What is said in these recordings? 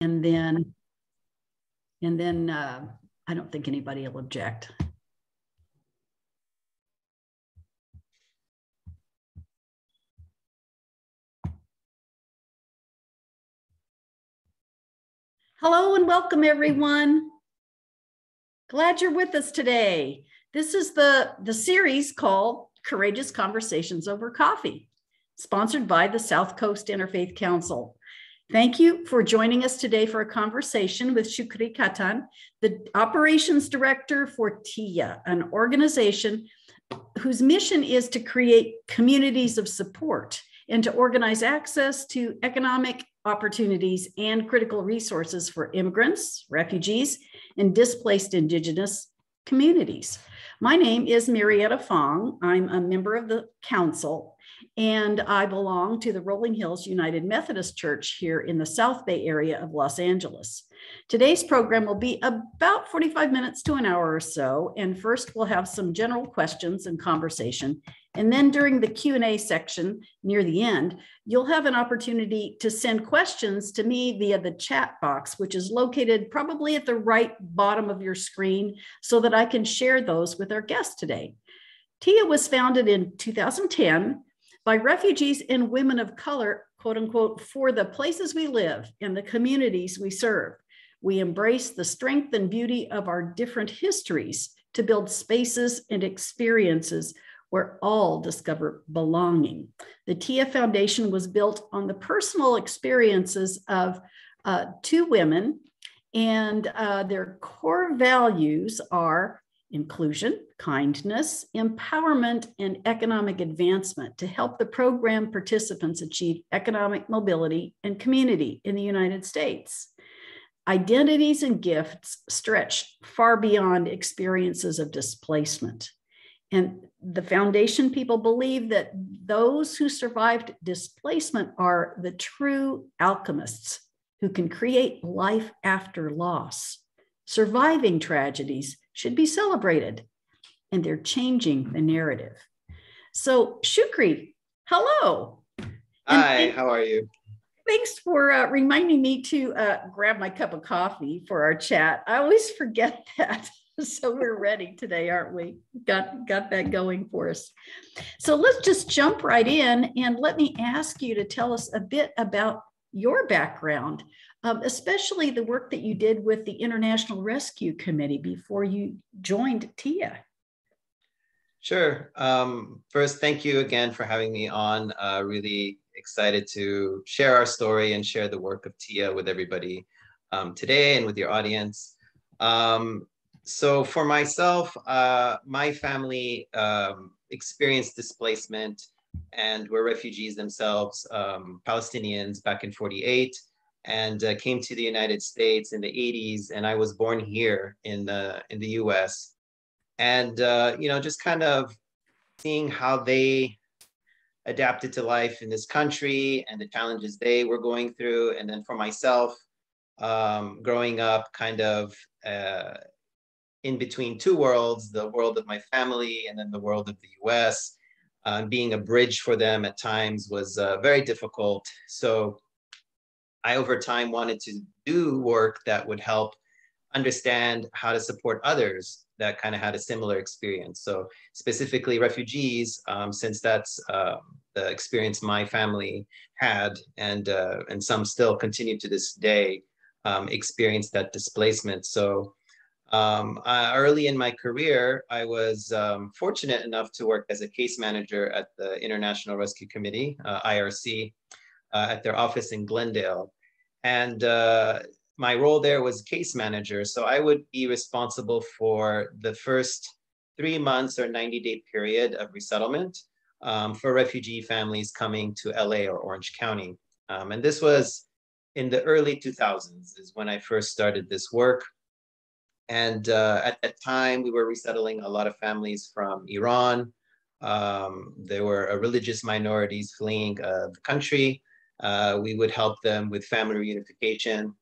and then and then uh, I don't think anybody will object. Hello and welcome everyone. Glad you're with us today. This is the, the series called Courageous Conversations Over Coffee, sponsored by the South Coast Interfaith Council. Thank you for joining us today for a conversation with Shukri Cattan, the Operations Director for Tiyya, an organization whose mission is to create communities of support and to organize access to economic opportunities and critical resources for immigrants, refugees, and displaced Indigenous communities. My name is Marietta Fong. I'm a member of the council and I belong to the Rolling Hills United Methodist Church here in the South Bay area of Los Angeles. Today's program will be about 45 minutes to an hour or so, and first we'll have some general questions and conversation. And then during the Q&A section near the end, you'll have an opportunity to send questions to me via the chat box, which is located probably at the right bottom of your screen so that I can share those with our guests today. Tiyya was founded in 2010 by refugees and women of color, quote unquote, for the places we live and the communities we serve. We embrace the strength and beauty of our different histories to build spaces and experiences where all discover belonging. The Tiyya Foundation was built on the personal experiences of uh, two women, and uh, their core values are inclusion, kindness, empowerment, and economic advancement to help the program participants achieve economic mobility and community in the United States. Identities and gifts stretch far beyond experiences of displacement. And the foundation people believe that those who survived displacement are the true alchemists who can create life after loss. Surviving tragedies should be celebrated, and they're changing the narrative. So, Shukri, hello. Hi, how are you? Thanks for uh, reminding me to uh, grab my cup of coffee for our chat. I always forget that. so we're ready today, aren't we? Got got that going for us. So let's just jump right in and let me ask you to tell us a bit about your background um, especially the work that you did with the International Rescue Committee before you joined Tiyya. Sure. Um, first, thank you again for having me on. Uh, really excited to share our story and share the work of Tiyya with everybody um, today and with your audience. Um, so for myself, uh, my family um, experienced displacement and were refugees themselves, um, Palestinians back in 48 and uh, came to the United States in the 80s. And I was born here in the, in the US. And, uh, you know, just kind of seeing how they adapted to life in this country and the challenges they were going through. And then for myself, um, growing up kind of uh, in between two worlds, the world of my family and then the world of the US. Uh, being a bridge for them at times was uh, very difficult. So I over time wanted to do work that would help understand how to support others that kind of had a similar experience. So specifically refugees, um, since that's um, the experience my family had, and uh, and some still continue to this day um, experience that displacement. So um, uh, early in my career, I was um, fortunate enough to work as a case manager at the International Rescue Committee, uh, IRC, uh, at their office in Glendale. And uh, my role there was case manager. So I would be responsible for the first three months or 90 day period of resettlement um, for refugee families coming to LA or Orange County. Um, and this was in the early 2000s is when I first started this work. And uh, at that time, we were resettling a lot of families from Iran. Um, there were uh, religious minorities fleeing uh, the country. Uh, we would help them with family reunification.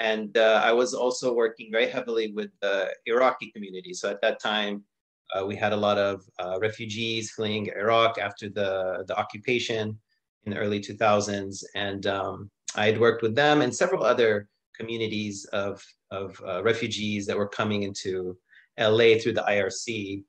And uh, I was also working very heavily with the Iraqi community. So at that time, uh, we had a lot of uh, refugees fleeing Iraq after the, the occupation in the early 2000s. And um, I had worked with them and several other communities of, of uh, refugees that were coming into LA through the IRC.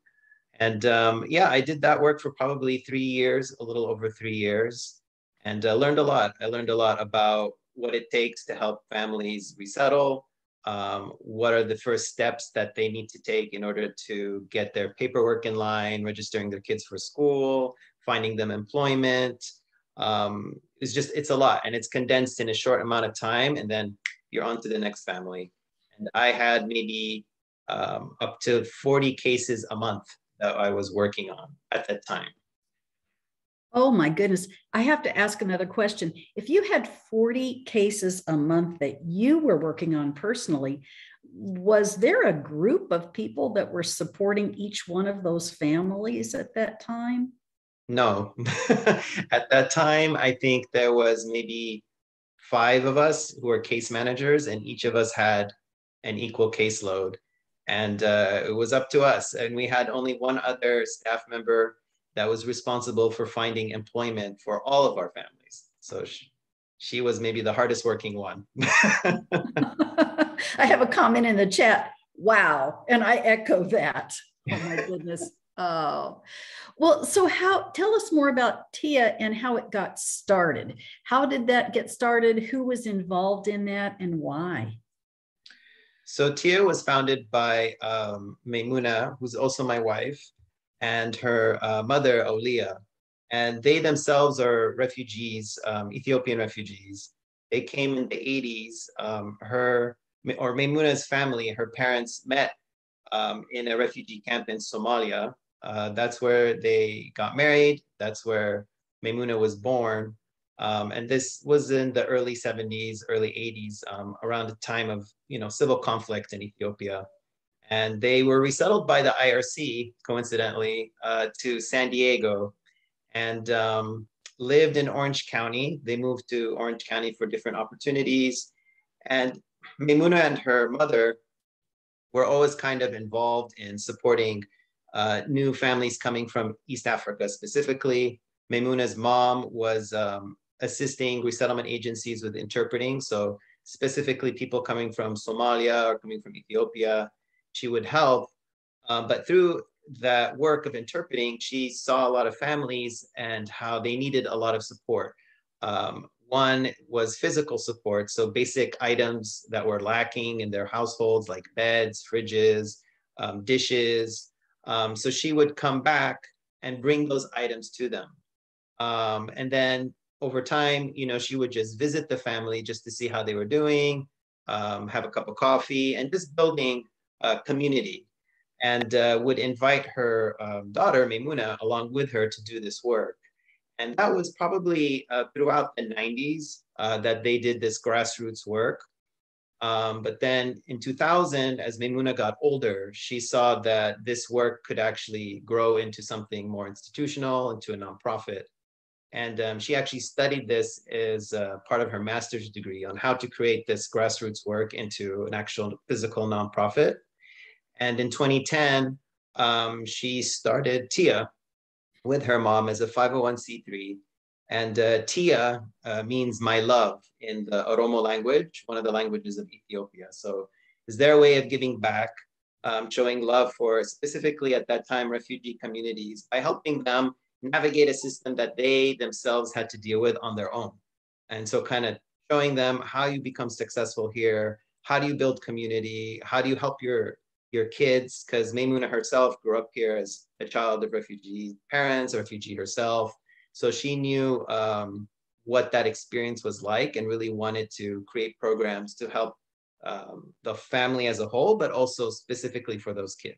And um, yeah, I did that work for probably three years, a little over three years, and uh, learned a lot. I learned a lot about what it takes to help families resettle, um, what are the first steps that they need to take in order to get their paperwork in line, registering their kids for school, finding them employment. Um, it's just, it's a lot and it's condensed in a short amount of time and then you're on to the next family. And I had maybe um, up to 40 cases a month that I was working on at that time. Oh my goodness. I have to ask another question. If you had 40 cases a month that you were working on personally, was there a group of people that were supporting each one of those families at that time? No. at that time, I think there was maybe five of us who were case managers, and each of us had an equal caseload. And uh, it was up to us. And we had only one other staff member that was responsible for finding employment for all of our families. So she, she was maybe the hardest working one. I have a comment in the chat. Wow. And I echo that. Oh my goodness. Oh, well, so how tell us more about Tiyya and how it got started. How did that get started? Who was involved in that and why? So Tiyya was founded by um, Meymuna, who's also my wife, and her uh, mother, Olia. And they themselves are refugees, um, Ethiopian refugees. They came in the 80s. Um, her, or Meymuna's family, her parents met um, in a refugee camp in Somalia. Uh, that's where they got married. That's where Meymuna was born. Um, and this was in the early 70s, early 80s, um, around the time of you know civil conflict in Ethiopia. And they were resettled by the IRC, coincidentally, uh, to San Diego and um, lived in Orange County. They moved to Orange County for different opportunities. And Meymuna and her mother were always kind of involved in supporting uh, new families coming from East Africa specifically. Meymuna's mom was um, assisting resettlement agencies with interpreting. So specifically people coming from Somalia or coming from Ethiopia, she would help. Um, but through that work of interpreting, she saw a lot of families and how they needed a lot of support. Um, one was physical support, so basic items that were lacking in their households, like beds, fridges, um, dishes. Um, so she would come back and bring those items to them. Um, and then over time, you know, she would just visit the family just to see how they were doing, um, have a cup of coffee, and just building a community. And uh, would invite her um, daughter, Meymuna, along with her to do this work. And that was probably uh, throughout the 90s uh, that they did this grassroots work. Um, but then in 2000, as Meymuna got older, she saw that this work could actually grow into something more institutional, into a nonprofit. And um, she actually studied this as part of her master's degree on how to create this grassroots work into an actual physical nonprofit. And in 2010, um, she started Tiyya with her mom as a 501c3. And uh, Tiyya uh, means my love in the Oromo language, one of the languages of Ethiopia. So is their way of giving back, um, showing love for specifically at that time refugee communities by helping them navigate a system that they themselves had to deal with on their own. And so kind of showing them how you become successful here, how do you build community, how do you help your your kids, because Meymuna herself grew up here as a child of refugee parents, a refugee herself. So she knew um, what that experience was like and really wanted to create programs to help um, the family as a whole, but also specifically for those kids.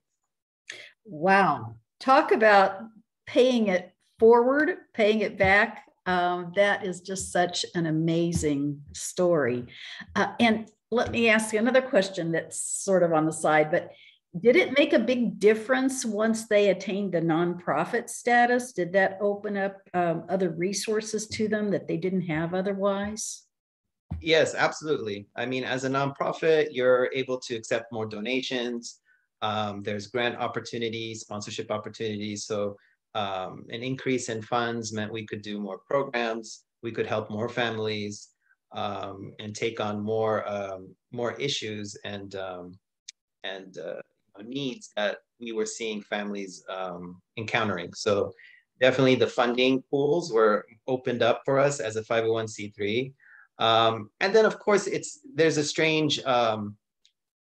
Wow. Talk about paying it forward, paying it back. Um, that is just such an amazing story. Uh, and let me ask you another question that's sort of on the side, but did it make a big difference once they attained the nonprofit status? Did that open up um, other resources to them that they didn't have otherwise? Yes, absolutely. I mean, as a nonprofit, you're able to accept more donations. Um, there's grant opportunities, sponsorship opportunities. So um, an increase in funds meant we could do more programs, we could help more families. Um, and take on more um, more issues and um, and uh, needs that we were seeing families um, encountering. So definitely the funding pools were opened up for us as a 501c3. Um, and then of course it's there's a strange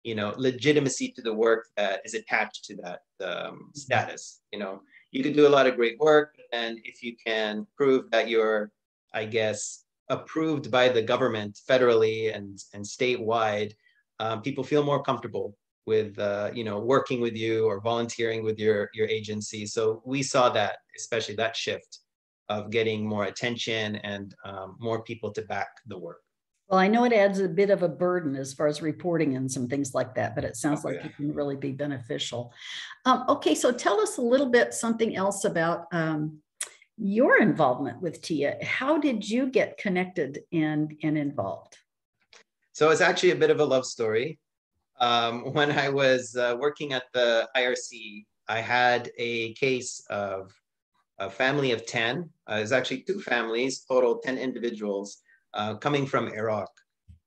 you know legitimacy to the work that is attached to that um, status. You know you can do a lot of great work, and if you can prove that you're, I guess, approved by the government federally and and statewide, um, people feel more comfortable with uh, you know working with you or volunteering with your your agency. So we saw that, especially that shift of getting more attention and um, more people to back the work. Well, I know it adds a bit of a burden as far as reporting and some things like that, but it sounds oh, like yeah. it can really be beneficial. Um, okay, so tell us a little bit something else about um, your involvement with Tiyya. How did you get connected and, and involved? So it's actually a bit of a love story. Um, when I was uh, working at the IRC, I had a case of a family of 10. Uh, it was actually two families, total 10 individuals uh, coming from Iraq.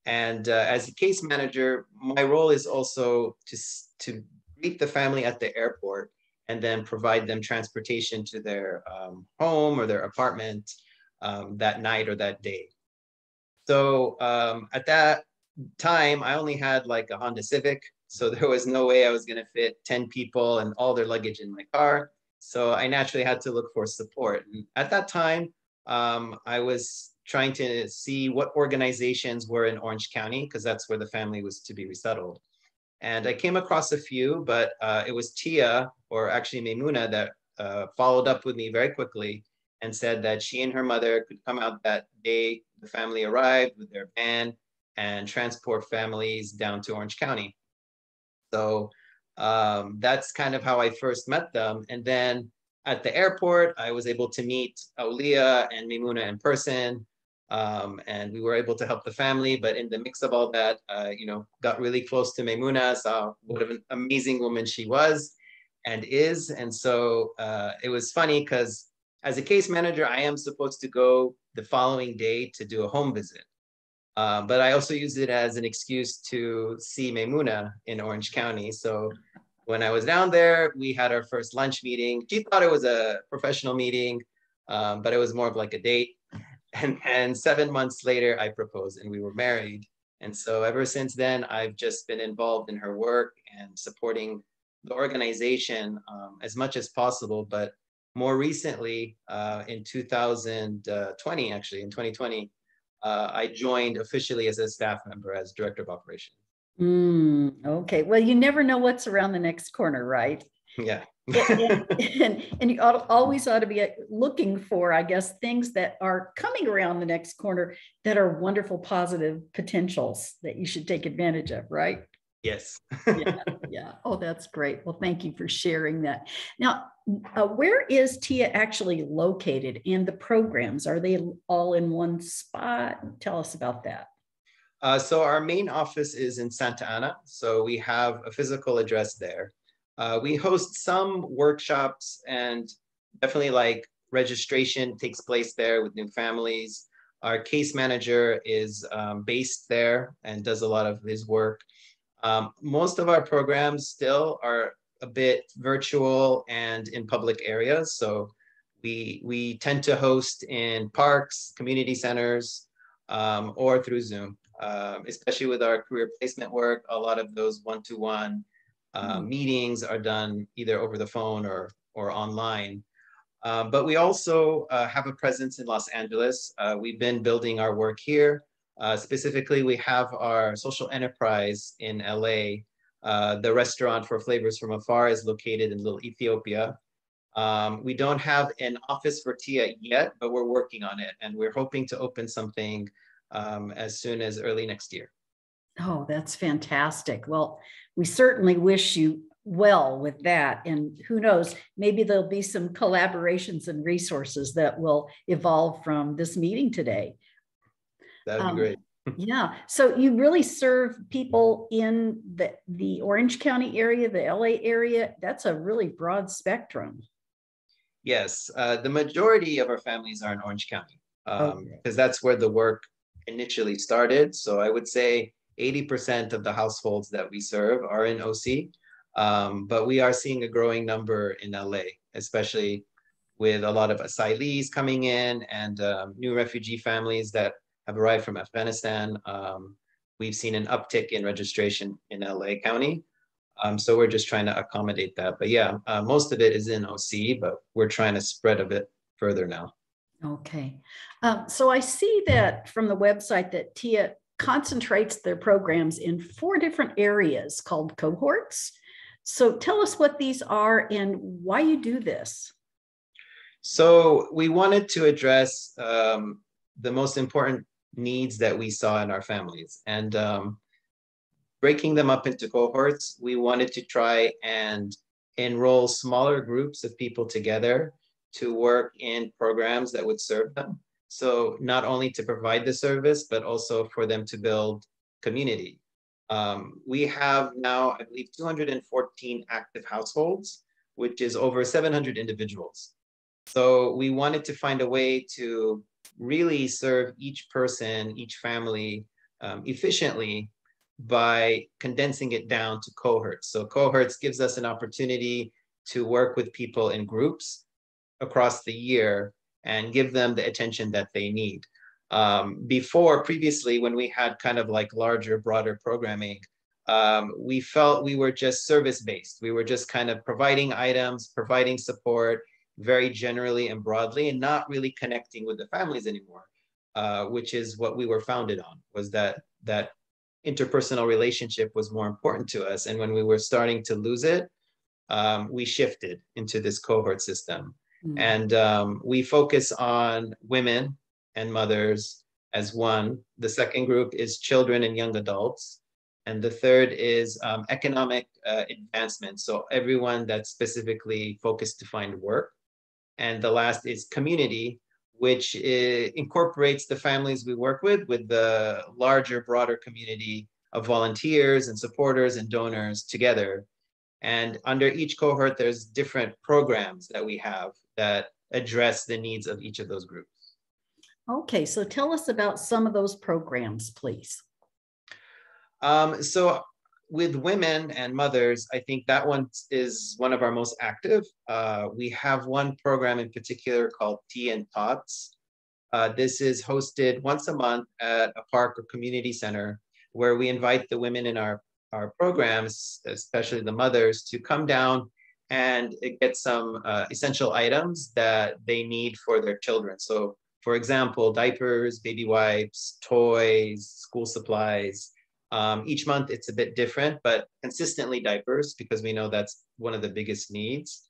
And uh, as a case manager, my role is also to, to greet the family at the airport and then provide them transportation to their um, home or their apartment um, that night or that day. So um, at that time, I only had like a Honda Civic. So there was no way I was going to fit 10 people and all their luggage in my car. So I naturally had to look for support. And at that time, um, I was trying to see what organizations were in Orange County, because that's where the family was to be resettled. And I came across a few, but uh, it was Tiyya, or actually Meymuna, that uh, followed up with me very quickly and said that she and her mother could come out that day. The family arrived with their van and transport families down to Orange County. So um, that's kind of how I first met them. And then at the airport, I was able to meet Olia and Meymuna in person. Um, and we were able to help the family. But in the mix of all that, uh, you know, got really close to Meymuna, saw what an amazing woman she was and is. And so uh, it was funny because as a case manager, I am supposed to go the following day to do a home visit. Uh, but I also use it as an excuse to see Meymuna in Orange County. So when I was down there, we had our first lunch meeting. She thought it was a professional meeting, um, but it was more of like a date. And then seven months later, I proposed and we were married. And so ever since then, I've just been involved in her work and supporting the organization um, as much as possible. But more recently, uh, in 2020, actually, in 2020, uh, I joined officially as a staff member as director of operations. Mm, okay. Well, you never know what's around the next corner, right? Yeah. And, and, and, you ought, always ought to be uh, looking for, I guess, things that are coming around the next corner that are wonderful, positive potentials that you should take advantage of, right? Yes. yeah, yeah. Oh, that's great. Well, thank you for sharing that. Now, uh, where is Tiyya actually located and the programs? Are they all in one spot? Tell us about that. Uh, so our main office is in Santa Ana. So we have a physical address there. Uh, we host some workshops and definitely like registration takes place there with new families. Our case manager is um, based there and does a lot of his work. Um, most of our programs still are a bit virtual and in public areas. So we, we tend to host in parks, community centers, um, or through Zoom, uh, especially with our career placement work. A lot of those one-to-one uh, mm-hmm. meetings are done either over the phone or, or online. Um, but we also uh, have a presence in Los Angeles. Uh, we've been building our work here. Uh, specifically, we have our social enterprise in LA. Uh, the restaurant for Flavors from Afar is located in Little Ethiopia. Um, we don't have an office for Tiyya yet, but we're working on it. And we're hoping to open something um, as soon as early next year. Oh, that's fantastic. Well, we certainly wish you well with that. And who knows, maybe there'll be some collaborations and resources that will evolve from this meeting today. That'd be um, great. yeah. So you really serve people in the, the Orange County area, the LA area. That's a really broad spectrum. Yes. Uh, the majority of our families are in Orange County because um, okay. that's where the work initially started. So I would say 80% of the households that we serve are in OC, um, but we are seeing a growing number in LA, especially with a lot of asylees coming in and um, new refugee families that have arrived from Afghanistan. Um, we've seen an uptick in registration in LA County. Um, so we're just trying to accommodate that. But yeah, uh, most of it is in OC, but we're trying to spread a bit further now. Okay. Um, so I see that from the website that Tiyya concentrates their programs in four different areas called cohorts. So tell us what these are and why you do this. So we wanted to address um, the most important needs that we saw in our families. And um, breaking them up into cohorts, we wanted to try and enroll smaller groups of people together to work in programs that would serve them. So not only to provide the service, but also for them to build community. Um, we have now, I believe, 214 active households, which is over 700 individuals. So we wanted to find a way to really serve each person, each family um, efficiently by condensing it down to cohorts. So cohorts gives us an opportunity to work with people in groups across the year and give them the attention that they need. Um, before, previously, when we had kind of like larger, broader programming, um, we felt we were just service based. We were just kind of providing items, providing support very generally and broadly, and not really connecting with the families anymore, uh, which is what we were founded on, was that that interpersonal relationship was more important to us. And when we were starting to lose it, um, we shifted into this cohort system. Mm. And um, we focus on women and mothers as one. The second group is children and young adults. And the third is um, economic uh, advancement. So everyone that's specifically focused to find work. And the last is community, which incorporates the families we work with with the larger, broader community of volunteers and supporters and donors together. And under each cohort, there's different programs that we have that address the needs of each of those groups. Okay, so tell us about some of those programs, please. Um, so with women and mothers, I think that one is one of our most active. Uh, we have one program in particular called Tea and Tots. Uh, this is hosted once a month at a park or community center where we invite the women in our, our programs, especially the mothers, to come down and get some uh, essential items that they need for their children. So, for example, diapers, baby wipes, toys, school supplies, um, each month it's a bit different, but consistently diapers because we know that's one of the biggest needs.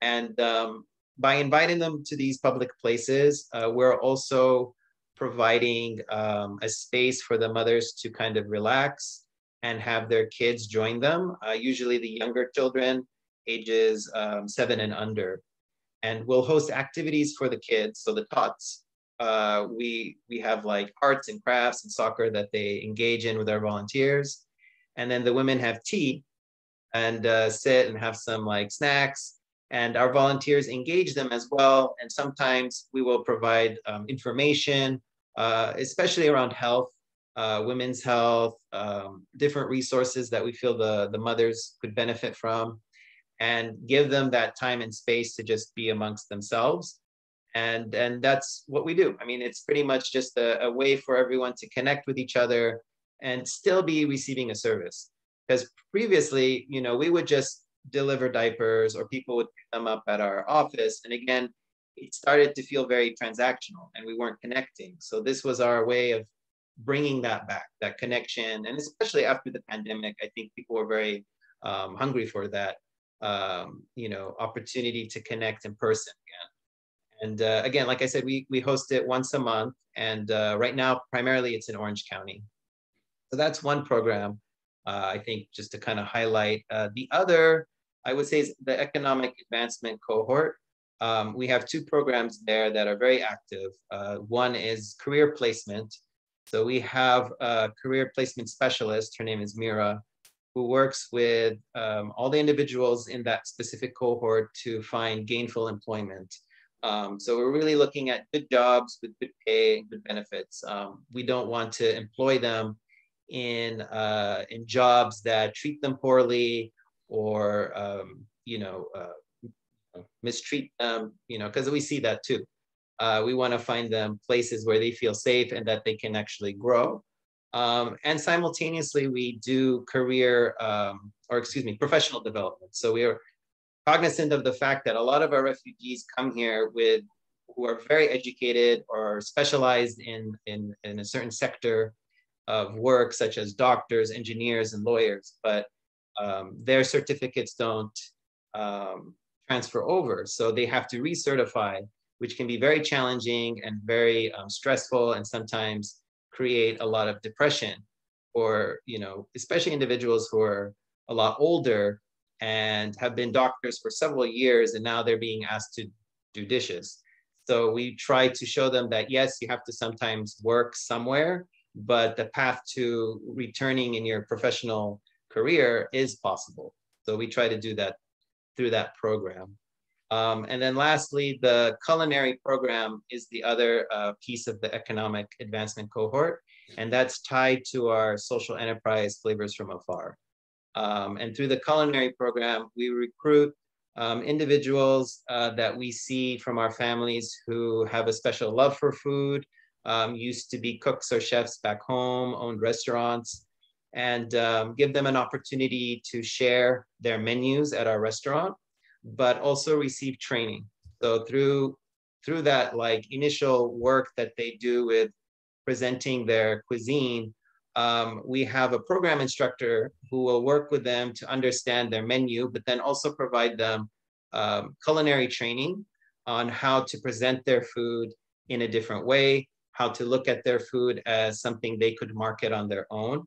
And um, by inviting them to these public places, uh, we're also providing um, a space for the mothers to kind of relax and have their kids join them, uh, usually the younger children, ages um, seven and under. And we'll host activities for the kids, so the tots, uh, we we have like arts and crafts and soccer that they engage in with our volunteers, and then the women have tea, and uh, sit and have some like snacks, and our volunteers engage them as well. And sometimes we will provide um, information, uh, especially around health, uh, women's health, um, different resources that we feel the the mothers could benefit from, and give them that time and space to just be amongst themselves. And and that's what we do. I mean it's pretty much just a, a way for everyone to connect with each other and still be receiving a service. Because previously you know we would just deliver diapers or people would pick them up at our office. And again it started to feel very transactional and we weren't connecting. So this was our way of bringing that back that connection and especially after the pandemic i think people were very um, hungry for that um, you know opportunity to connect in person again and uh, again, like I said, we, we host it once a month. And uh, right now, primarily it's in Orange County. So that's one program, uh, I think, just to kind of highlight. Uh, the other, I would say, is the economic advancement cohort. Um, we have two programs there that are very active. Uh, one is career placement. So we have a career placement specialist, her name is Mira, who works with um, all the individuals in that specific cohort to find gainful employment Um, so we're really looking at good jobs with good pay, good benefits. Um, we don't want to employ them in uh, in jobs that treat them poorly or um, you know uh, mistreat them. You know, because we see that too. Uh, we want to find them places where they feel safe and that they can actually grow. Um, and simultaneously, we do career um, or excuse me, professional development. So we are cognizant of the fact that a lot of our refugees come here with who are very educated or specialized in, in, in a certain sector of work, such as doctors, engineers, and lawyers, but um, their certificates don't um, transfer over. So they have to recertify, which can be very challenging and very um, stressful and sometimes create a lot of depression or, you know, especially individuals who are a lot older and have been doctors for several years and now they're being asked to do dishes. So we try to show them that yes, you have to sometimes work somewhere, but the path to returning in your professional career is possible. So we try to do that through that program. Um, and then lastly, the culinary program is the other uh, piece of the economic advancement cohort, and that's tied to our social enterprise Flavors from Afar. Um, and through the culinary program, we recruit um, individuals uh, that we see from our families who have a special love for food, um, used to be cooks or chefs back home, owned restaurants, and um, give them an opportunity to share their menus at our restaurant, but also receive training. So through through that like initial work that they do with presenting their cuisine, um, we have a program instructor who will work with them to understand their menu, but then also provide them um, culinary training on how to present their food in a different way, how to look at their food as something they could market on their own.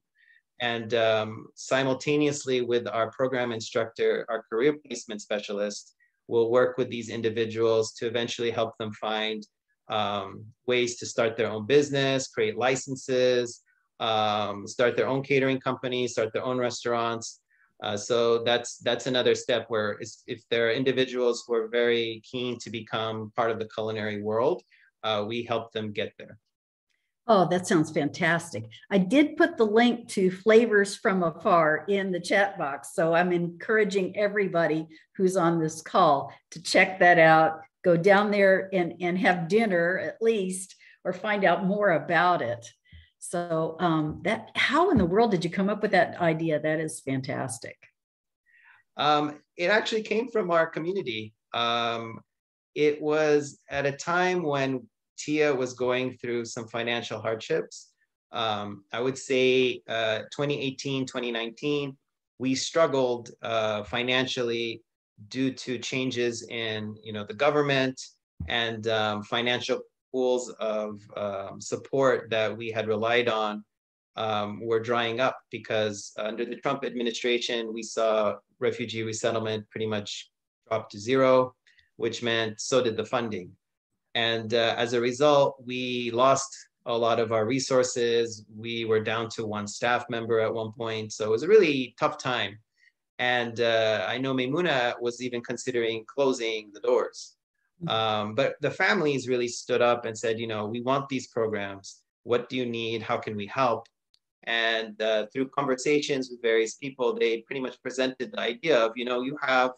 And um, simultaneously with our program instructor, our career placement specialist will work with these individuals to eventually help them find um, ways to start their own business, create licenses, um, start their own catering company, start their own restaurants. Uh, so that's that's another step where if there are individuals who are very keen to become part of the culinary world, uh, we help them get there. Oh, that sounds fantastic. I did put the link to Flavors from Afar in the chat box. So I'm encouraging everybody who's on this call to check that out. Go down there and, and have dinner at least, or find out more about it. So um, that how in the world did you come up with that idea? That is fantastic. Um, it actually came from our community. Um, it was at a time when Tiyya was going through some financial hardships. Um, I would say uh, 2018, 2019, we struggled uh, financially due to changes in you know the government and um, financial pools of um, support that we had relied on um, were drying up because under the Trump administration, we saw refugee resettlement pretty much drop to zero, which meant so did the funding. And uh, as a result, we lost a lot of our resources. We were down to one staff member at one point. So it was a really tough time. And uh, I know Meymuna was even considering closing the doors. Mm-hmm. Um, but the families really stood up and said, you know, we want these programs. What do you need? How can we help? And uh, through conversations with various people, they pretty much presented the idea of, you know, you have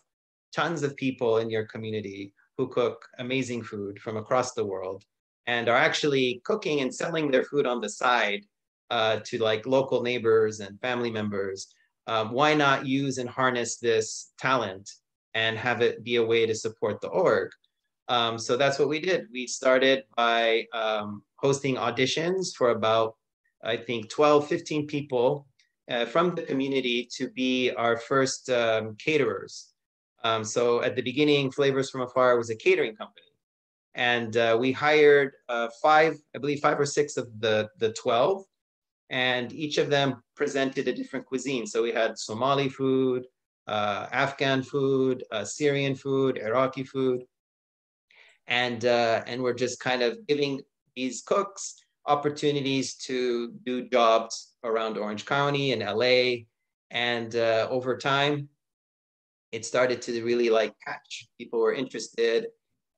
tons of people in your community who cook amazing food from across the world and are actually cooking and selling their food on the side uh, to like local neighbors and family members. Um, why not use and harness this talent and have it be a way to support the org? Um, so that's what we did. We started by um, hosting auditions for about, I think, 12, 15 people uh, from the community to be our first um, caterers. Um, so at the beginning, Flavors from Afar was a catering company. And uh, we hired uh, five, I believe five or six of the, the 12, and each of them presented a different cuisine. So we had Somali food, uh, Afghan food, uh, Syrian food, Iraqi food and uh, and we're just kind of giving these cooks opportunities to do jobs around Orange County and LA, and uh, over time, it started to really like catch. People were interested,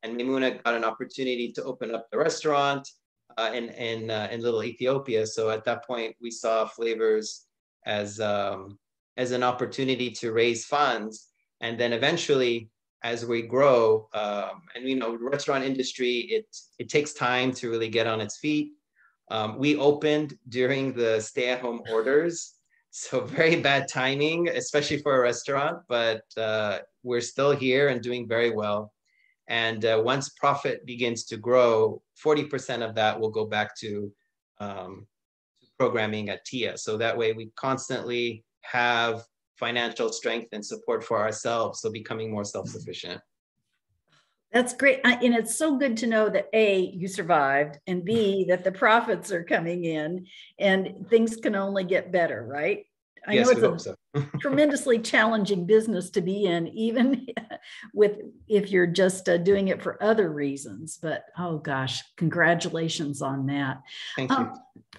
and Meymuna got an opportunity to open up the restaurant uh, in in uh, in Little Ethiopia. So at that point, we saw flavors as um, as an opportunity to raise funds, and then eventually, as we grow, um, and you know, restaurant industry, it it takes time to really get on its feet. Um, we opened during the stay-at-home orders, so very bad timing, especially for a restaurant. But uh, we're still here and doing very well. And uh, once profit begins to grow, 40% of that will go back to um, programming at Tiyya. So that way we constantly have financial strength and support for ourselves. So becoming more self-sufficient. That's great. And it's so good to know that A, you survived, and B, that the profits are coming in and things can only get better, right? I yes, know it's a so. tremendously challenging business to be in, even with if you're just uh, doing it for other reasons. But oh gosh, congratulations on that. Thank you. Um,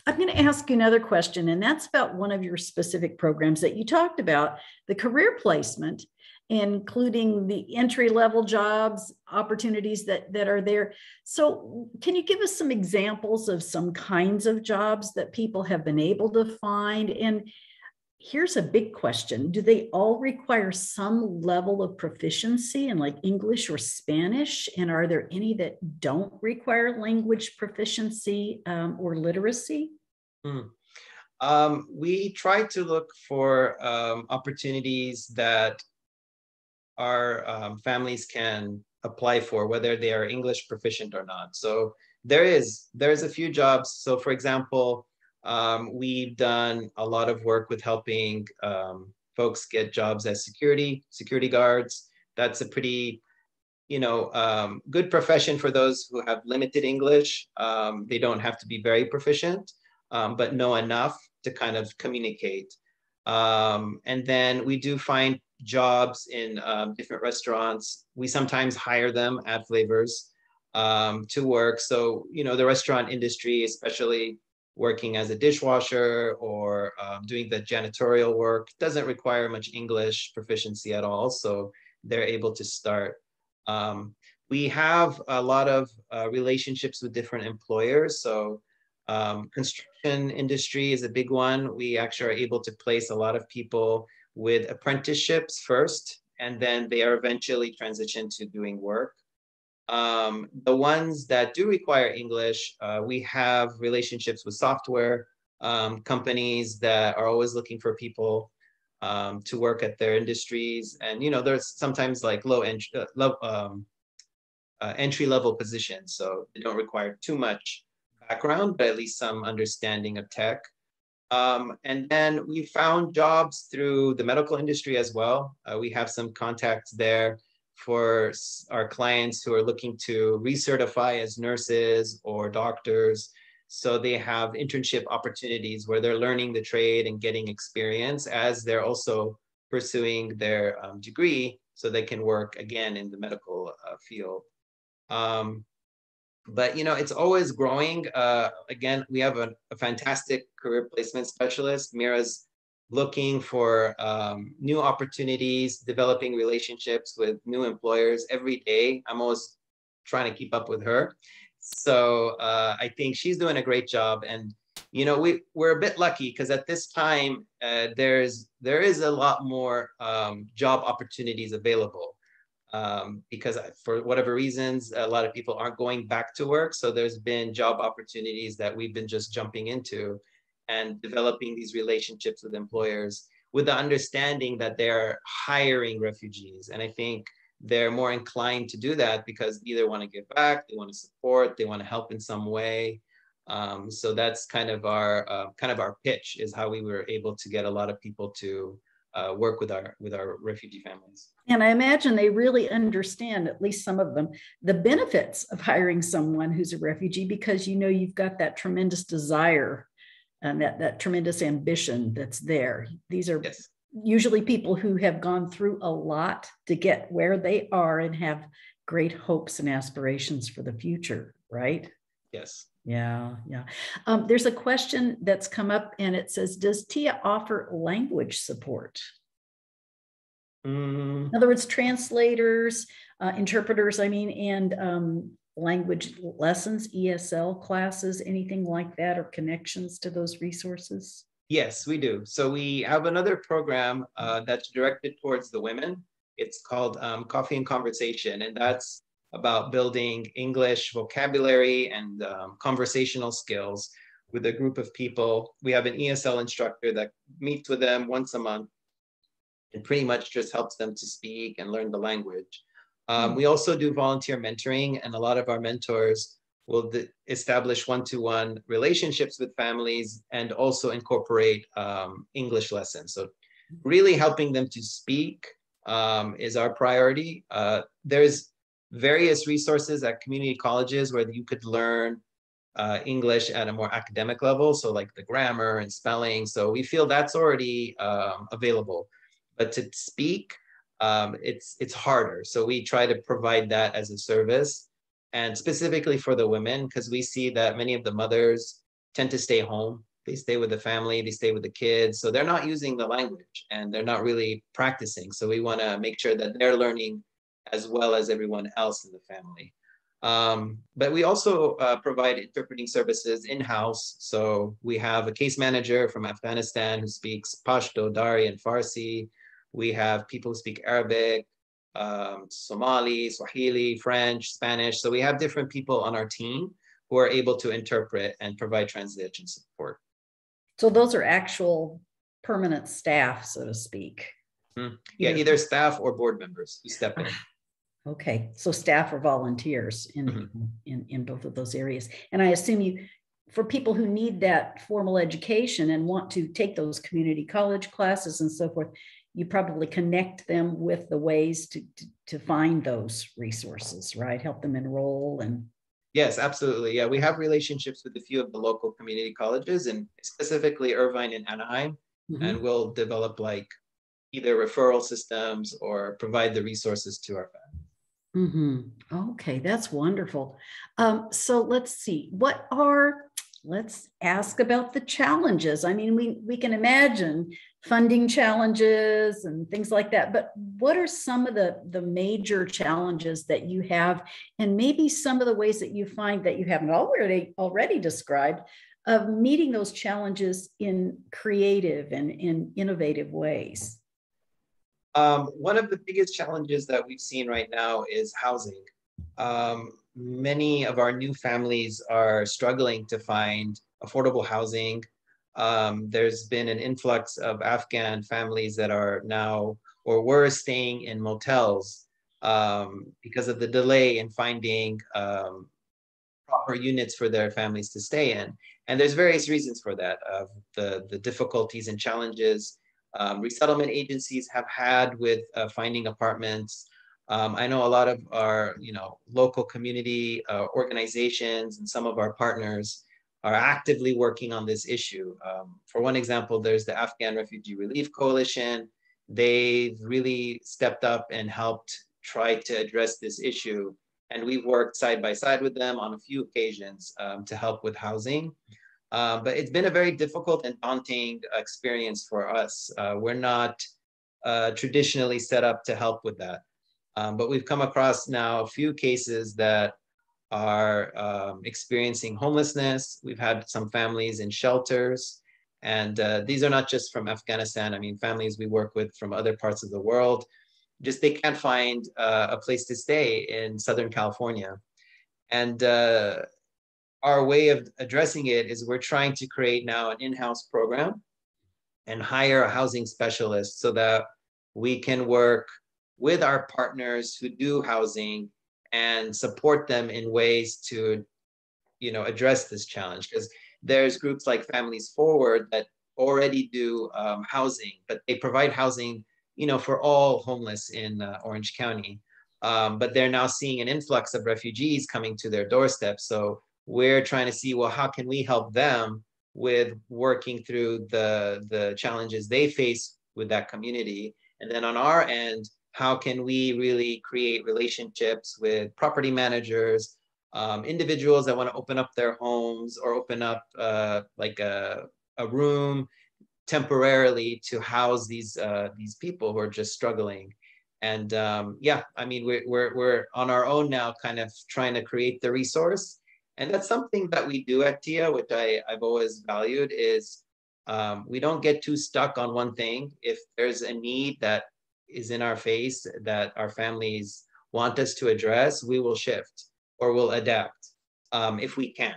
I'm going to ask you another question, and that's about one of your specific programs that you talked about the career placement including the entry level jobs opportunities that that are there. So can you give us some examples of some kinds of jobs that people have been able to find? And here's a big question. Do they all require some level of proficiency in like english or spanish? And are there any that don't require language proficiency um, or literacy? Hmm. um, we try to look for um, opportunities that our um, families can apply for whether they are english proficient or not so there is there's a few jobs so for example um, we've done a lot of work with helping um, folks get jobs as security, security guards. That's a pretty, you know, um, good profession for those who have limited English. Um, they don't have to be very proficient, um, but know enough to kind of communicate. Um, and then we do find jobs in different restaurants. We sometimes hire them at Flavors to work. So, you know, the restaurant industry, especially working as a dishwasher or um, doing the janitorial work doesn't require much English proficiency at all. So they're able to start. Um, we have a lot of uh, relationships with different employers. So um, construction industry is a big one. We actually are able to place a lot of people with apprenticeships first, and then they are eventually transitioned to doing work. Um, the ones that do require English, uh, we have relationships with software um, companies that are always looking for people um, to work at their industries. And, you know, there's sometimes like low, uh, low um, uh, entry level positions. So they don't require too much background, but at least some understanding of tech. Um, and then we found jobs through the medical industry as well. Uh, we have some contacts there for our clients who are looking to recertify as nurses or doctors. So they have internship opportunities where they're learning the trade and getting experience as they're also pursuing their um, degree so they can work again in the medical uh, field. Um, but you know, it's always growing. Uh, again, we have a, a fantastic career placement specialist. Mira's looking for um, new opportunities, developing relationships with new employers every day. I'm always trying to keep up with her. So uh, I think she's doing a great job. And you know, we we're a bit lucky because at this time uh, there's there is a lot more um, job opportunities available. Um, because for whatever reasons, a lot of people aren't going back to work. So there's been job opportunities that we've been just jumping into and developing these relationships with employers with the understanding that they're hiring refugees. And I think they're more inclined to do that because either want to give back, they want to support, they want to help in some way. Um, so that's kind of our uh, kind of our pitch is how we were able to get a lot of people to uh, work with our with our refugee families. And I imagine they really understand, at least some of them, the benefits of hiring someone who's a refugee because you know you've got that tremendous desire and that, that tremendous ambition that's there. These are yes. usually people who have gone through a lot to get where they are and have great hopes and aspirations for the future, right? Yes. Yeah, yeah. Um, there's a question that's come up and it says Does Tiyya offer language support? Mm. In other words, translators, uh, interpreters, I mean, and um, language lessons, ESL classes, anything like that, or connections to those resources? Yes, we do. So we have another program uh, that's directed towards the women. It's called um, Coffee and Conversation, and that's about building English vocabulary and um, conversational skills with a group of people. We have an ESL instructor that meets with them once a month and pretty much just helps them to speak and learn the language. Um, we also do volunteer mentoring, and a lot of our mentors will establish one-to-one relationships with families and also incorporate um, English lessons. So really helping them to speak um, is our priority. Uh, there's various resources at community colleges where you could learn uh, English at a more academic level, so like the grammar and spelling. So we feel that's already um, available. But to speak, um, it's it's harder. So we try to provide that as a service, and specifically for the women, because we see that many of the mothers tend to stay home. They stay with the family, they stay with the kids, so they're not using the language and they're not really practicing. So we want to make sure that they're learning as well as everyone else in the family. Um, but we also uh, provide interpreting services in-house. So we have a case manager from Afghanistan who speaks Pashto, Dari, and Farsi. We have people who speak Arabic, um, Somali, Swahili, French, Spanish. So we have different people on our team who are able to interpret and provide translation support. So those are actual permanent staff, so to speak. Mm-hmm. Yeah, either staff or board members who step in. Okay, so staff or volunteers in, mm-hmm. in, in both of those areas. And I assume you, for people who need that formal education and want to take those community college classes and so forth, you probably connect them with the ways to, to, to find those resources, right? Help them enroll and Yes, absolutely. Yeah, we have relationships with a few of the local community colleges and specifically Irvine and Anaheim. Mm-hmm. And we'll develop like either referral systems or provide the resources to our families. Mm-hmm. Okay, that's wonderful. Um, so let's see, what are, let's ask about the challenges. I mean, we, we can imagine funding challenges and things like that, but what are some of the, the major challenges that you have and maybe some of the ways that you find that you haven't already already described of meeting those challenges in creative and in innovative ways? Um, one of the biggest challenges that we've seen right now is housing. Um, many of our new families are struggling to find affordable housing. Um, there's been an influx of Afghan families that are now or were staying in motels um, because of the delay in finding um, proper units for their families to stay in. And there's various reasons for that, of the, the difficulties and challenges um, resettlement agencies have had with uh, finding apartments. Um, I know a lot of our, you know, local community uh, organizations and some of our partners are actively working on this issue. Um, for one example, there's the Afghan Refugee Relief Coalition. They've really stepped up and helped try to address this issue. And we've worked side by side with them on a few occasions um, to help with housing. Uh, but it's been a very difficult and daunting experience for us. Uh, we're not uh, traditionally set up to help with that. Um, but we've come across now a few cases that are um, experiencing homelessness. We've had some families in shelters. And uh, these are not just from Afghanistan. I mean, families we work with from other parts of the world, just they can't find uh, a place to stay in Southern California. And our way of addressing it is we're trying to create now an in-house program and hire a housing specialist so that we can work with our partners who do housing and support them in ways to you know address this challenge. Because there's groups like families forward that already do um, housing but they provide housing you know for all homeless in uh, orange county. Um, but they're now seeing an influx of refugees coming to their doorstep. So we're trying to see well how can we help them with working through the the challenges they face with that community and then on our end how can we really create relationships with property managers um, individuals that want to open up their homes or open up uh, like a, a room temporarily to house these uh, these people who are just struggling. And um, yeah, I mean, we're, we're, we're on our own now, kind of trying to create the resource. And that's something that we do at Tiyya, which I, I've always valued is um, we don't get too stuck on one thing. If there's a need that is in our face that our families want us to address, we will shift or we'll adapt um, if we can.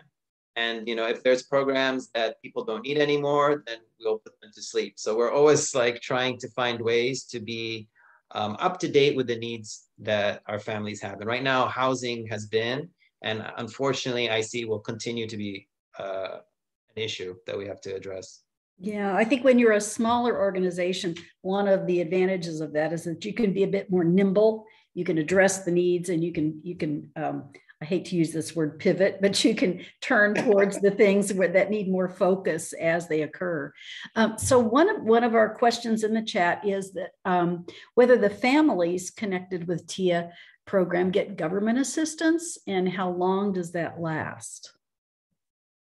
And you know, if there's programs that people don't need anymore, then we'll put them to sleep. So we're always like trying to find ways to be um, up to date with the needs that our families have. And right now, housing has been, and unfortunately, I see will continue to be uh, an issue that we have to address. Yeah, I think when you're a smaller organization, one of the advantages of that is that you can be a bit more nimble. You can address the needs, and you can you can um, I hate to use this word pivot, but you can turn towards the things where, that need more focus as they occur. Um, so one of one of our questions in the chat is that um, whether the families connected with Tiyya program get government assistance, and how long does that last?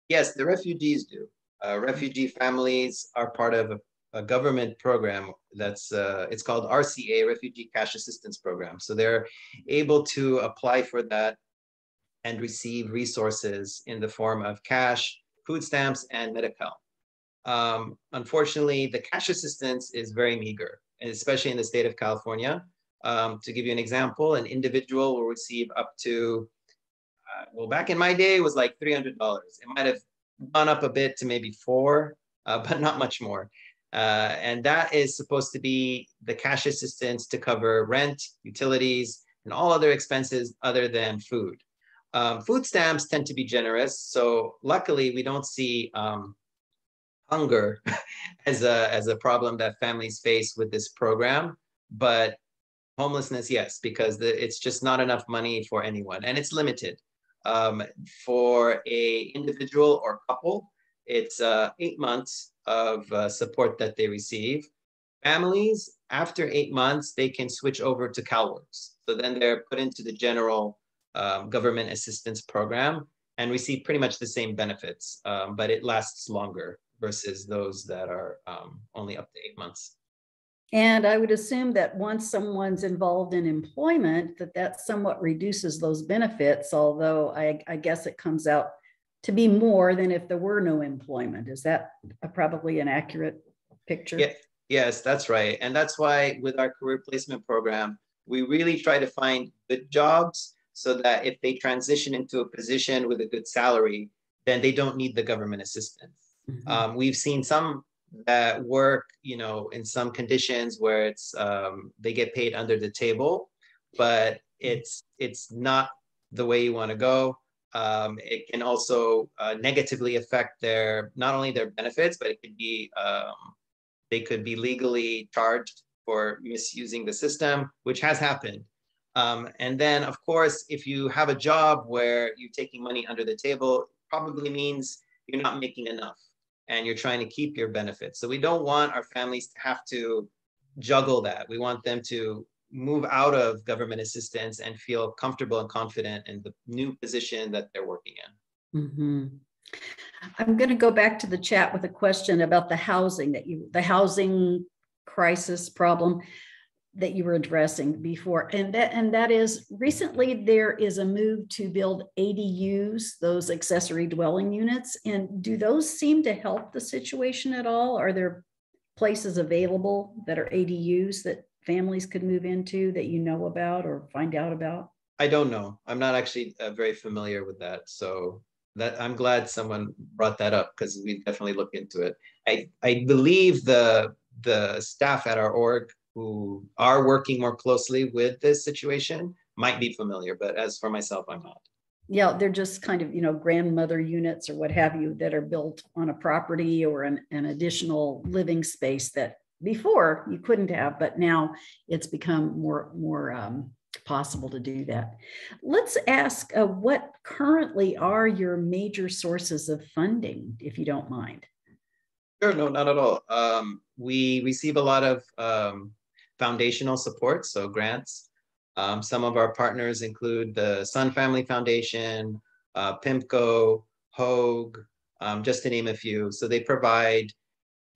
Yes, the refugees do. Uh, refugee families are part of a, a government program that's uh, it's called RCA Refugee Cash Assistance Program. So they're able to apply for that and receive resources in the form of cash, food stamps, and Medi-Cal. Um, unfortunately, the cash assistance is very meager, especially in the state of California. Um, to give you an example, an individual will receive up to, uh, well, back in my day, it was like $300. It might have gone up a bit to maybe four, uh, but not much more. Uh, and that is supposed to be the cash assistance to cover rent, utilities, and all other expenses other than food. Um, food stamps tend to be generous. So luckily we don't see um, hunger as, a, as a problem that families face with this program, but homelessness, yes, because the, it's just not enough money for anyone and it's limited. Um, for a individual or couple, it's uh, eight months of uh, support that they receive. Families, after eight months, they can switch over to CalWORKs. So then they're put into the general um, government assistance program and receive pretty much the same benefits, um, but it lasts longer versus those that are um, only up to eight months. And I would assume that once someone's involved in employment, that that somewhat reduces those benefits, although I, I guess it comes out to be more than if there were no employment. Is that a, probably an accurate picture? Yeah, yes, that's right. And that's why with our career placement program, we really try to find good jobs so that if they transition into a position with a good salary, then they don't need the government assistance. Mm-hmm. Um, we've seen some that work, you know, in some conditions where it's um, they get paid under the table, but it's it's not the way you want to go. Um, it can also uh, negatively affect their not only their benefits, but it could be um, they could be legally charged for misusing the system, which has happened. Um, and then, of course, if you have a job where you're taking money under the table, probably means you're not making enough and you're trying to keep your benefits. So we don't want our families to have to juggle that. We want them to move out of government assistance and feel comfortable and confident in the new position that they're working in. Mm-hmm. I'm going to go back to the chat with a question about the housing that you, the housing crisis problem that you were addressing before and that and that is recently there is a move to build ADUs those accessory dwelling units and do those seem to help the situation at all? Are there places available that are ADUs that families could move into that you know about or find out about? I don't know. I'm not actually uh, very familiar with that so that I'm glad someone brought that up because we definitely look into it. I I believe the the staff at our org who are working more closely with this situation might be familiar, but as for myself, I'm not. Yeah, they're just kind of, you know, grandmother units or what have you that are built on a property or an, an additional living space that before you couldn't have, but now it's become more, more um, possible to do that. Let's ask uh, what currently are your major sources of funding, if you don't mind? Sure, no, not at all. Um, we receive a lot of um, foundational support, so grants. Um, some of our partners include the Sun Family Foundation, uh, PIMCO, Hoag, um, just to name a few. So they provide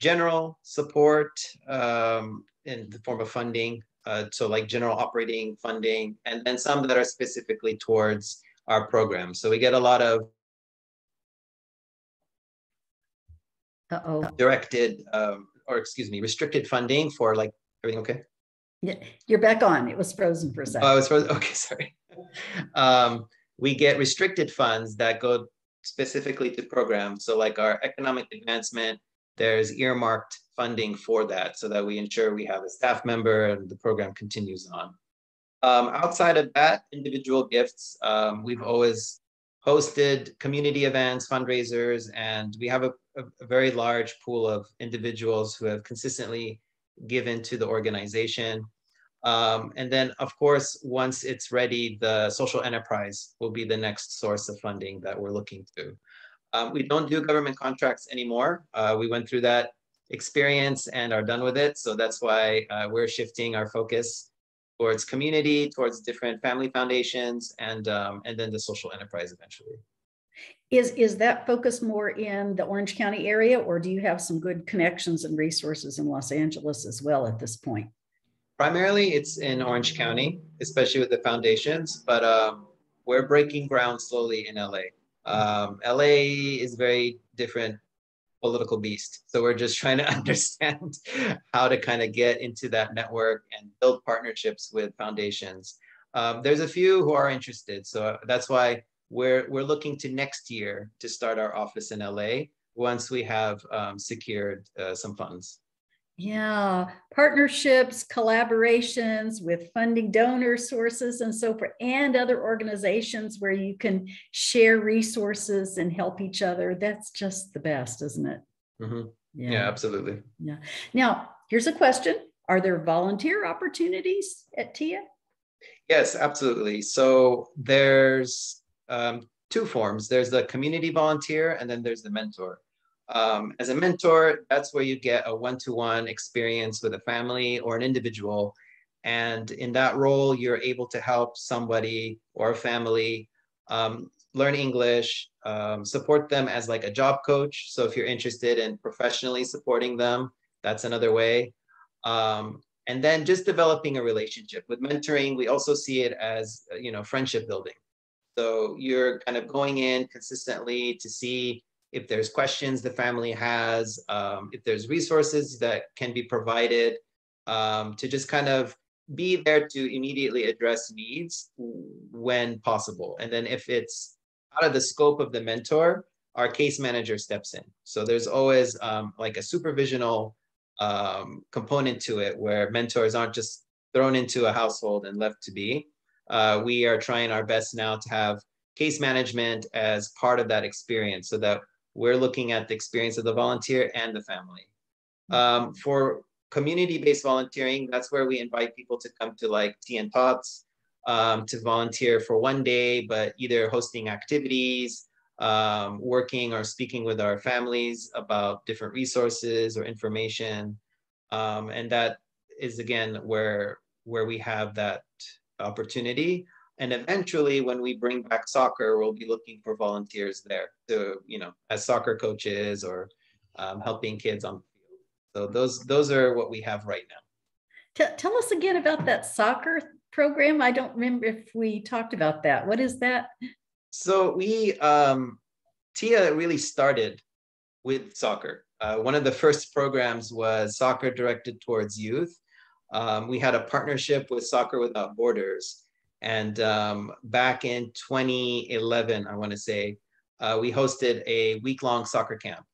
general support um, in the form of funding, uh, so like general operating funding, and then some that are specifically towards our program. So we get a lot of Uh-oh. directed, um, or excuse me, restricted funding for like everything okay? Yeah, you're back on. It was frozen for a second. Oh, it was frozen. Okay, sorry. um, we get restricted funds that go specifically to programs. So like our economic advancement, there's earmarked funding for that so that we ensure we have a staff member and the program continues on. Um, outside of that, individual gifts, um, we've always hosted community events, fundraisers, and we have a, a, a, very large pool of individuals who have consistently given to the organization. Um, and then, of course, once it's ready, the social enterprise will be the next source of funding that we're looking to. Um, we don't do government contracts anymore. Uh, we went through that experience and are done with it. So that's why uh, we're shifting our focus towards community, towards different family foundations, and um, and then the social enterprise eventually. Is is that focus more in the Orange County area, or do you have some good connections and resources in Los Angeles as well at this point? Primarily, it's in Orange County, especially with the foundations, but um, we're breaking ground slowly in LA. Um, LA is very different political beast. So we're just trying to understand how to kind of get into that network and build partnerships with foundations. Um, there's a few who are interested. So that's why we're, we're looking to next year to start our office in LA once we have um, secured uh, some funds. Yeah, partnerships, collaborations with funding donor sources and so forth, and other organizations where you can share resources and help each other. That's just the best, isn't it? Mm-hmm. Yeah. yeah, absolutely. Yeah. Now, here's a question Are there volunteer opportunities at Tiyya? Yes, absolutely. So there's um, two forms there's the community volunteer, and then there's the mentor. Um, as a mentor, that's where you get a one-to-one experience with a family or an individual. And in that role, you're able to help somebody or a family um, learn English, um, support them as like a job coach. So if you're interested in professionally supporting them, that's another way. Um, and then just developing a relationship with mentoring, we also see it as, you know, friendship building. So you're kind of going in consistently to see if there's questions the family has, um, if there's resources that can be provided um, to just kind of be there to immediately address needs when possible. And then if it's out of the scope of the mentor, our case manager steps in. So there's always um, like a supervisional um, component to it where mentors aren't just thrown into a household and left to be. Uh, we are trying our best now to have case management as part of that experience so that we're looking at the experience of the volunteer and the family. Um, for community-based volunteering, that's where we invite people to come to like tea and tots um, to volunteer for one day, but either hosting activities, um, working or speaking with our families about different resources or information. Um, and that is again where where we have that opportunity and eventually, when we bring back soccer, we'll be looking for volunteers there to, you know, as soccer coaches or um, helping kids on the field. So those those are what we have right now. Tell, tell us again about that soccer program. I don't remember if we talked about that. What is that? So we um, Tiyya really started with soccer. Uh, one of the first programs was soccer directed towards youth. Um, we had a partnership with Soccer Without Borders and um, back in 2011, I want to say, uh, we hosted a week long soccer camp.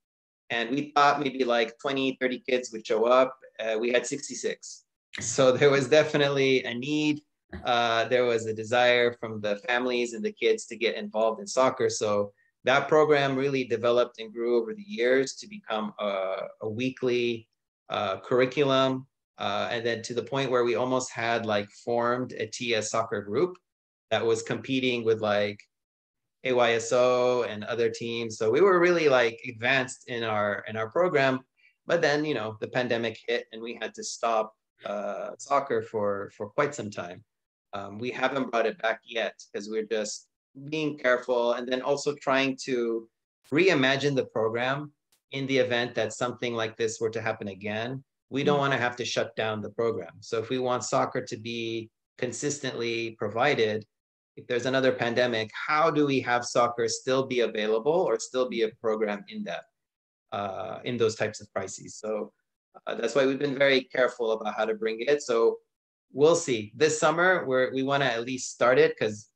And we thought maybe like 20, 30 kids would show up. Uh, we had 66. So there was definitely a need. Uh, there was a desire from the families and the kids to get involved in soccer. So that program really developed and grew over the years to become a, a weekly uh, curriculum uh, and then to the point where we almost had like formed a TS soccer group that was competing with like AYSO and other teams. So we were really like advanced in our in our program. But then you know the pandemic hit and we had to stop uh, soccer for for quite some time. Um, we haven't brought it back yet because we're just being careful and then also trying to reimagine the program in the event that something like this were to happen again, we don't want to have to shut down the program. So if we want soccer to be consistently provided, if there's another pandemic, how do we have soccer still be available or still be a program in that, uh, in those types of crises? So uh, that's why we've been very careful about how to bring it. So we'll see. This summer, we're, we want to at least start it because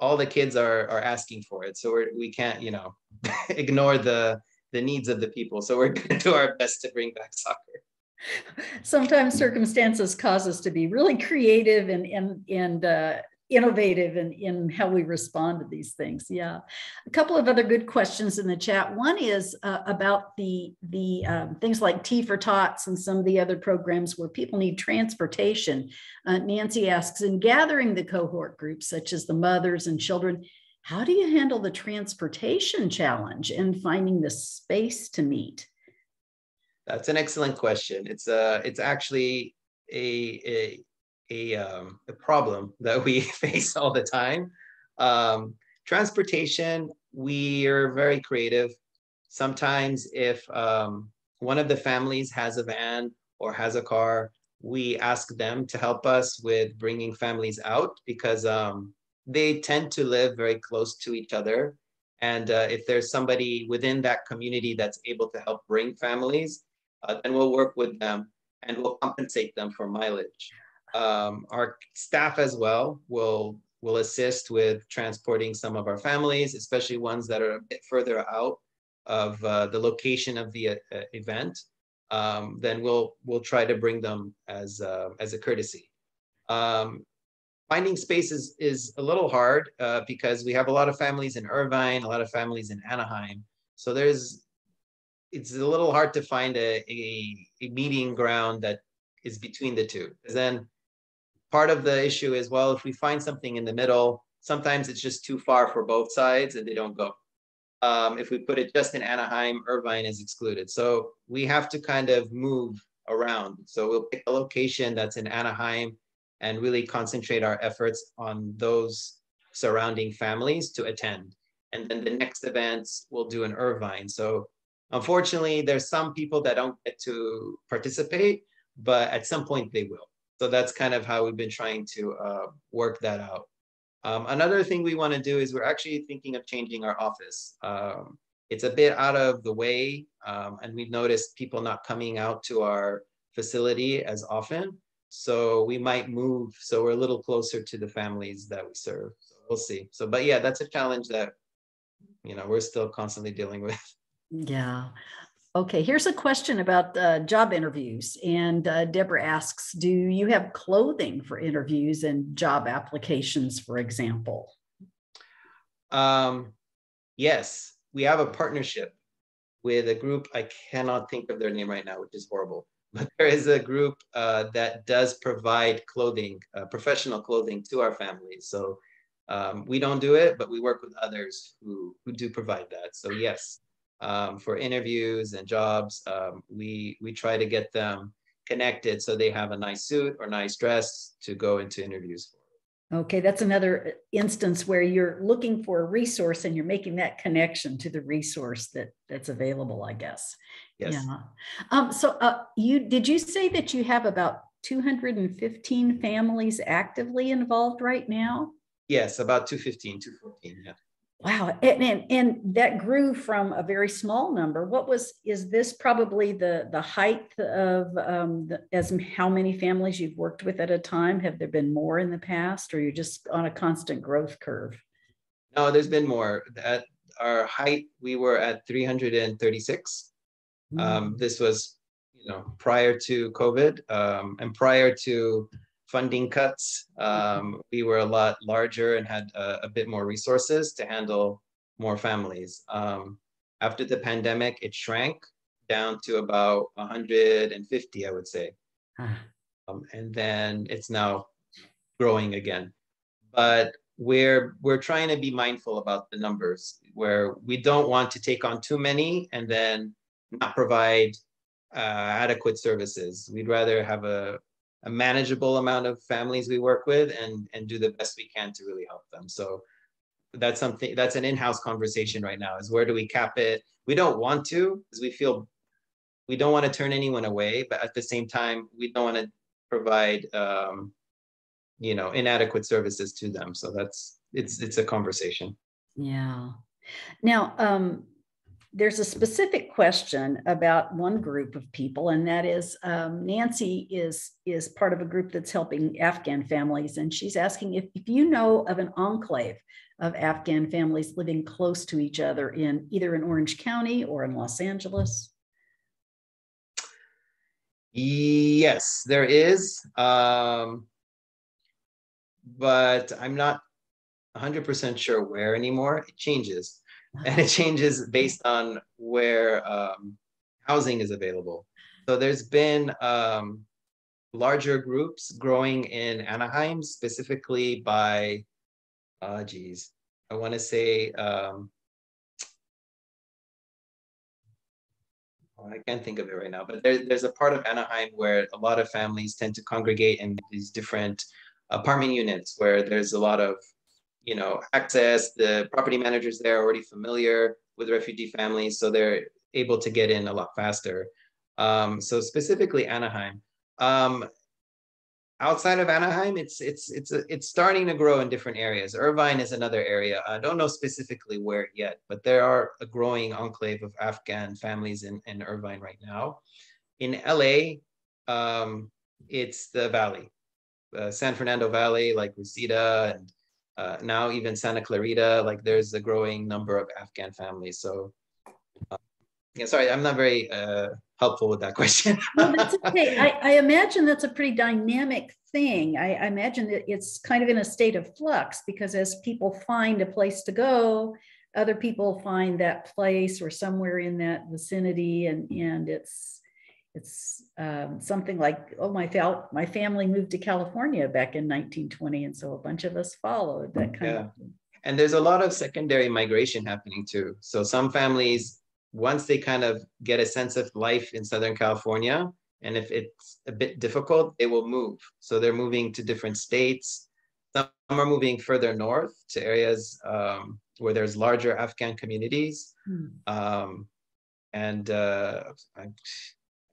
all the kids are are asking for it. So we're, we can't, you know, ignore the the needs of the people. So we're going to do our best to bring back soccer. Sometimes circumstances cause us to be really creative and and and uh, innovative in, in how we respond to these things. Yeah. A couple of other good questions in the chat. One is uh, about the, the um, things like Tea for Tots and some of the other programs where people need transportation. Uh, Nancy asks, in gathering the cohort groups, such as the mothers and children, how do you handle the transportation challenge and finding the space to meet? That's an excellent question. It's uh, it's actually a, a a, um, a problem that we face all the time. Um, transportation, we are very creative. Sometimes if um, one of the families has a van or has a car, we ask them to help us with bringing families out because um, they tend to live very close to each other. And uh, if there's somebody within that community that's able to help bring families, uh, then we'll work with them and we'll compensate them for mileage. Um, our staff as well will will assist with transporting some of our families, especially ones that are a bit further out of uh, the location of the uh, event. Um, then we'll we'll try to bring them as uh, as a courtesy. Um, finding space is, is a little hard uh, because we have a lot of families in Irvine, a lot of families in Anaheim. So there's it's a little hard to find a, a, a meeting ground that is between the two. Because then part of the issue is well if we find something in the middle sometimes it's just too far for both sides and they don't go. Um, if we put it just in anaheim irvine is excluded. So we have to kind of move around. So we'll pick a location that's in anaheim and really concentrate our efforts on those surrounding families to attend. And then the next events we'll do in irvine. So unfortunately there's some people that don't get to participate but at some point they will so that's kind of how we've been trying to uh, work that out. Um, another thing we want to do is we're actually thinking of changing our office. Um, it's a bit out of the way, um, and we've noticed people not coming out to our facility as often. So we might move so we're a little closer to the families that we serve. So we'll see. So, but yeah, that's a challenge that you know we're still constantly dealing with. Yeah. Okay, here's a question about uh, job interviews. And uh, Deborah asks Do you have clothing for interviews and job applications, for example? Um, yes, we have a partnership with a group. I cannot think of their name right now, which is horrible. But there is a group uh, that does provide clothing, uh, professional clothing to our families. So um, we don't do it, but we work with others who, who do provide that. So, yes, um, for interviews and jobs. Um, we we try to get them connected so they have a nice suit or nice dress to go into interviews for. Okay, that's another instance where you're looking for a resource and you're making that connection to the resource that that's available, I guess. Yes. Yeah. Um, so uh, you did you say that you have about 215 families actively involved right now? Yes, about 215, 214, yeah. Wow. And, and, and, that grew from a very small number. What was, is this probably the, the height of um, the, as how many families you've worked with at a time? Have there been more in the past or you're just on a constant growth curve? No, there's been more. At our height, we were at 336. Mm. Um, this was, you know, prior to COVID um, and prior to funding cuts. Um, we were a lot larger and had a, a, bit more resources to handle more families. Um, after the pandemic, it shrank down to about 150, I would say. Um, and then it's now growing again. But we're we're trying to be mindful about the numbers where we don't want to take on too many and then not provide uh, adequate services. We'd rather have a a manageable amount of families we work with and and do the best we can to really help them so that's something that's an in-house conversation right now is where do we cap it we don't want to because we feel we don't want to turn anyone away, but at the same time, we don't want to provide um, you know inadequate services to them. So that's it's it's a conversation. Yeah. Now, um, there's a specific question about one group of people, and that is um, Nancy is is part of a group that's helping Afghan families, and she's asking if, if you know of an enclave of Afghan families living close to each other in either in Orange County or in Los Angeles. Yes, there is, um, but I'm not 100% sure where anymore. It changes and it changes based on where um, housing is available. So there's been um, larger groups growing in Anaheim, specifically by, uh, geez, I want to say, um, I can't think of it right now, but there, there's a part of Anaheim where a lot of families tend to congregate in these different apartment units where there's a lot of you know, access. The property managers there are already familiar with refugee families, so they're able to get in a lot faster. Um, so specifically Anaheim. Um, outside of Anaheim, it's it's it's it's starting to grow in different areas. Irvine is another area. I don't know specifically where yet, but there are a growing enclave of Afghan families in, in Irvine right now. In LA, um, it's the Valley, uh, San Fernando Valley, like Reseda and uh, now even Santa Clarita, like there's a growing number of Afghan families. So, uh, yeah, sorry, I'm not very uh, helpful with that question. no, that's okay. I, I, imagine that's a pretty dynamic thing. I, I, imagine that it's kind of in a state of flux because as people find a place to go, other people find that place or somewhere in that vicinity, and and it's it's um, something like, oh, my, fal- my family moved to California back in 1920. And so a bunch of us followed that kind yeah. of thing. And there's a lot of secondary migration happening too. So some families, once they kind of get a sense of life in Southern California, and if it's a bit difficult, they will move. So they're moving to different states. Some are moving further north to areas um, where there's larger Afghan communities. Hmm. Um, and uh,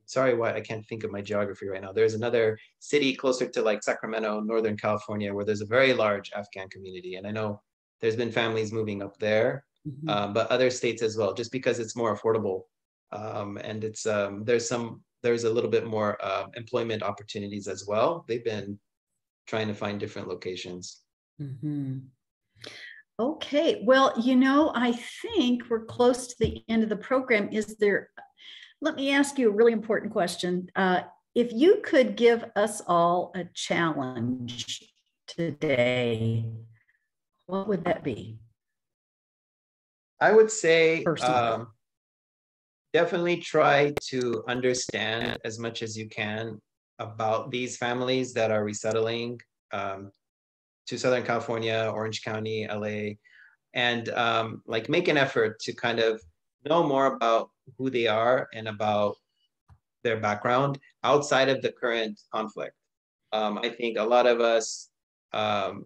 sorry what I can't think of my geography right now. There's another city closer to like Sacramento, Northern California, where there's a very large Afghan community. And I know there's been families moving up there, mm-hmm. um, but other states as well, just because it's more affordable. Um, and it's um, there's some there's a little bit more uh, employment opportunities as well. They've been trying to find different locations. Mm-hmm. Okay, well, you know, I think we're close to the end of the program. Is there let me ask you a really important question. Uh, if you could give us all a challenge today, what would that be? I would say um, definitely try to understand as much as you can about these families that are resettling um, to Southern California, Orange County, LA, and um, like make an effort to kind of know more about who they are and about their background outside of the current conflict. Um, I think a lot of us um,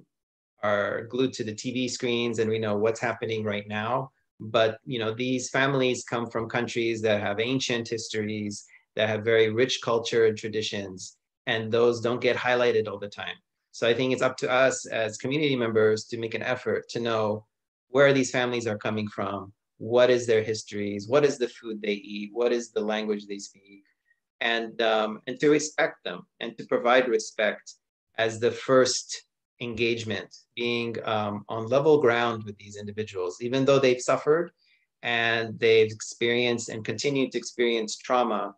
are glued to the TV screens and we know what's happening right now. But you know, these families come from countries that have ancient histories, that have very rich culture and traditions, and those don't get highlighted all the time. So I think it's up to us as community members to make an effort to know where these families are coming from, what is their histories, what is the food they eat, what is the language they speak, and um, and to respect them and to provide respect as the first engagement, being um, on level ground with these individuals, even though they've suffered and they've experienced and continue to experience trauma.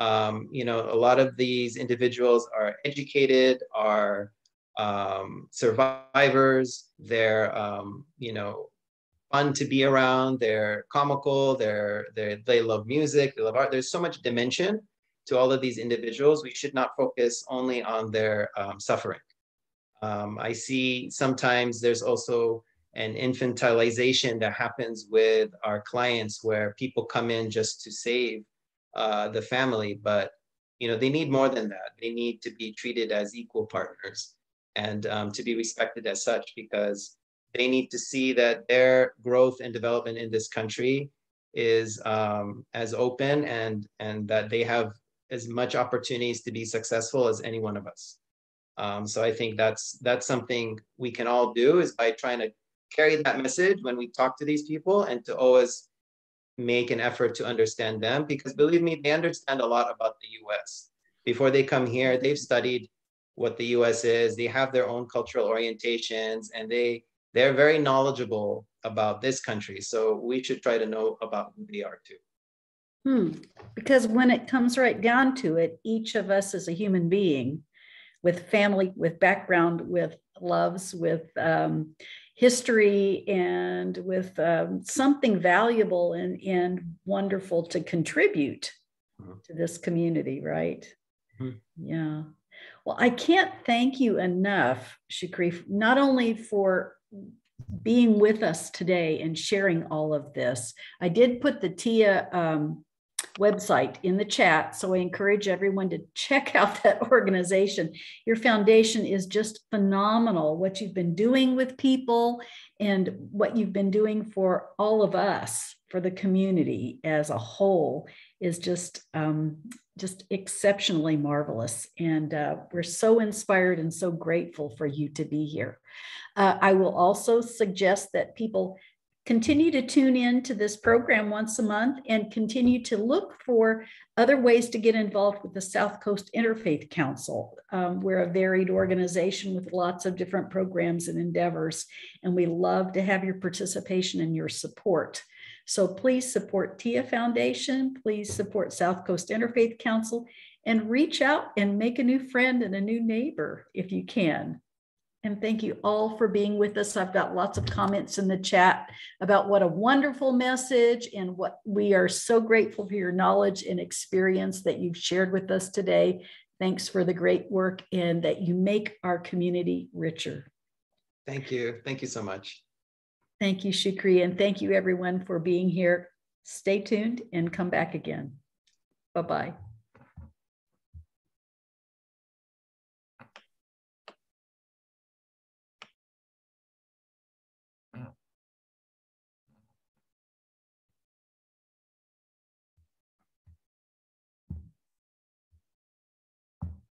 Um, you know, a lot of these individuals are educated, are um, survivors. They're, um, you know, fun to be around. They're comical. They're, they they love music. They love art. There's so much dimension to all of these individuals. We should not focus only on their um, suffering. Um, I see sometimes there's also an infantilization that happens with our clients where people come in just to save uh, the family, but you know they need more than that. They need to be treated as equal partners and um, to be respected as such because they need to see that their growth and development in this country is um, as open and and that they have as much opportunities to be successful as any one of us. Um, so I think that's that's something we can all do is by trying to carry that message when we talk to these people and to always make an effort to understand them because believe me, they understand a lot about the US. Before they come here, they've studied what the US is, they have their own cultural orientations, and they they're very knowledgeable about this country. So we should try to know about who they are too. Hmm. Because when it comes right down to it, each of us is a human being with family, with background, with loves, with um, history, and with um, something valuable and, and wonderful to contribute mm-hmm. to this community, right? Mm-hmm. Yeah. Well, I can't thank you enough, Shukri, not only for being with us today and sharing all of this. I did put the Tiyya um, website in the chat, so I encourage everyone to check out that organization. Your foundation is just phenomenal. What you've been doing with people and what you've been doing for all of us, for the community as a whole, is just um, just exceptionally marvelous. And uh, we're so inspired and so grateful for you to be here. Uh, I will also suggest that people continue to tune in to this program once a month and continue to look for other ways to get involved with the South Coast Interfaith Council. Um, we're a varied organization with lots of different programs and endeavors, and we love to have your participation and your support. So please support Tiyya Foundation, please support South Coast Interfaith Council, and reach out and make a new friend and a new neighbor if you can. And thank you all for being with us. I've got lots of comments in the chat about what a wonderful message and what we are so grateful for your knowledge and experience that you've shared with us today. Thanks for the great work and that you make our community richer. Thank you. Thank you so much. Thank you, Shukri, and thank you everyone for being here. Stay tuned and come back again. Bye-bye.